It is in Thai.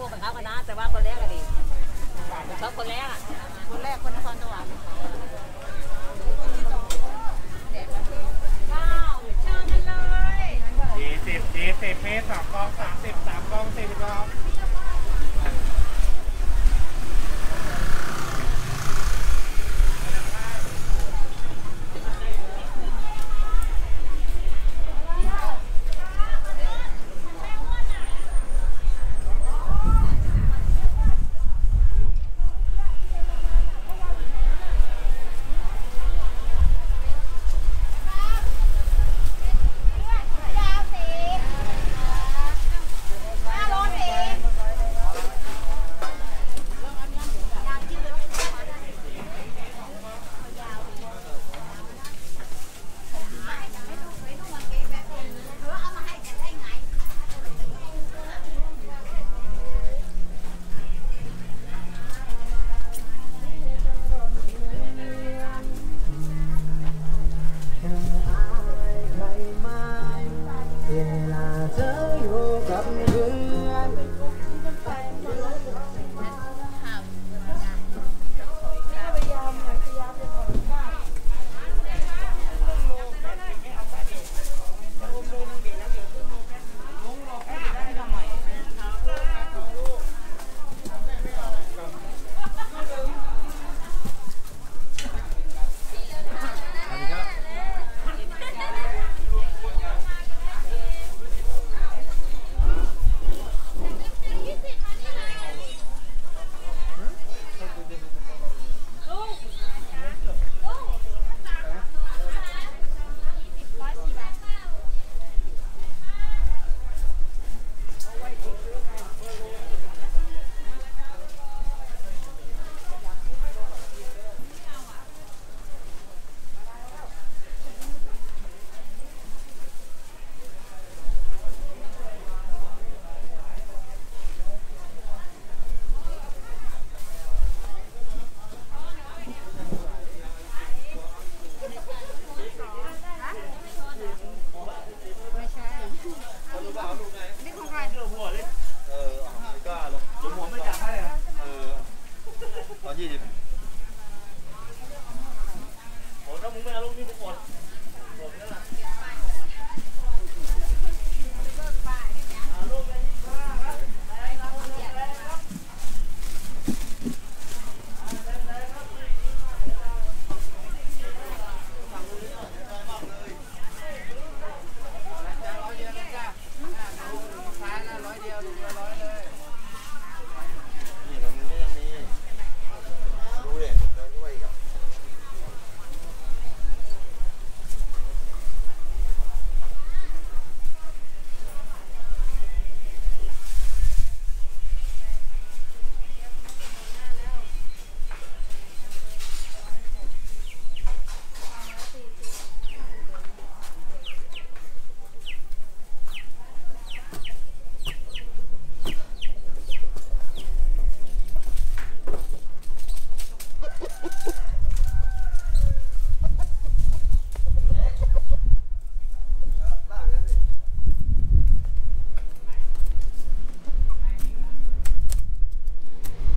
พวกกับเขากันนะ แต่ว่าคนแรกก็ดีชอบคนแรกอะคนแรกคนนครสวรรค์ยี่สิบยี่สิบเมตรสองกองสามสิบสามกองสี่กอง อเออร้อยยี่สิบโอ้ถ้ามึงไม่เอาลูกนี่มึงอดอดนแหละลูก